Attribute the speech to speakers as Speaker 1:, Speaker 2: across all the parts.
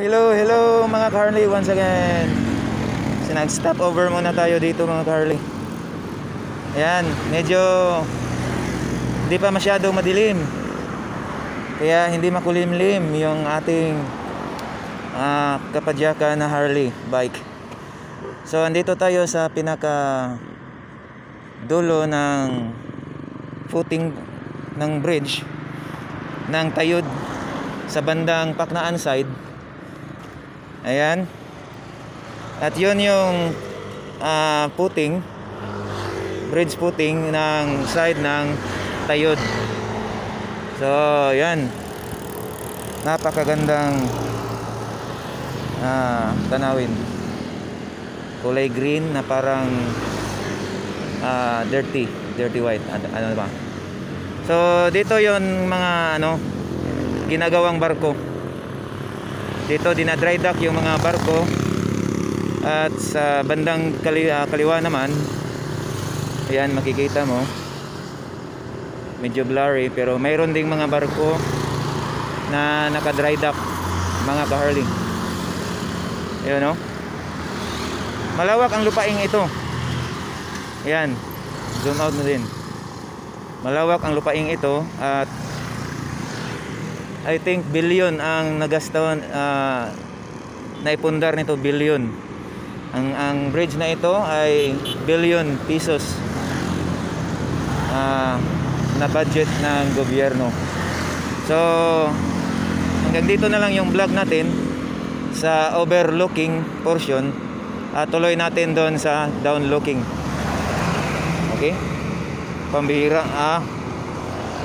Speaker 1: hello, hello mga Carly once again. So nag-stop over muna tayo dito mga Carly. Ayan, medyo hindi pa masyado madilim. Kaya hindi makulimlim yung ating ah, kapadyaka na Harley bike. So andito tayo sa pinaka dulo ng footing ng bridge ng Tayud sa bandang Paknaan side. Ayan. At yun yung ah, footing bridge footing ng side ng Tayud. So, yan. Napakagandang ah, tanawin. Kulay green na parang ah, dirty, dirty white. Ano, ano ba? So, dito yon mga ano ginagawang barko. Dito dinadry dock yung mga barko. At sa bandang kali, ah, kaliwa naman, ayan makikita mo. Medyo blurry pero mayroon ding mga barko na naka-dry dock mga ka-Harley. Ayun no? Malawak ang lupaing ito. Ayan. Zoom out na din. Malawak ang lupaing ito at I think billion ang nagastawan uh, naipundar nito billion. Ang ang bridge na ito ay billion pesos. Ah, na budget ng gobyerno. So hanggang dito na lang yung vlog natin sa overlooking portion at tuloy natin doon sa downlooking. Okay? Pambihira ah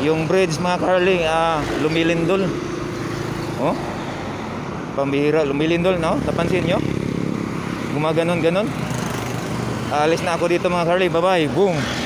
Speaker 1: yung bridge mga Carly ah, lumilindol. Oh? Pambihira lumilindol no? Napansin nyo? Gumaganon ganon? Alis na ako dito mga Carly bye bye boom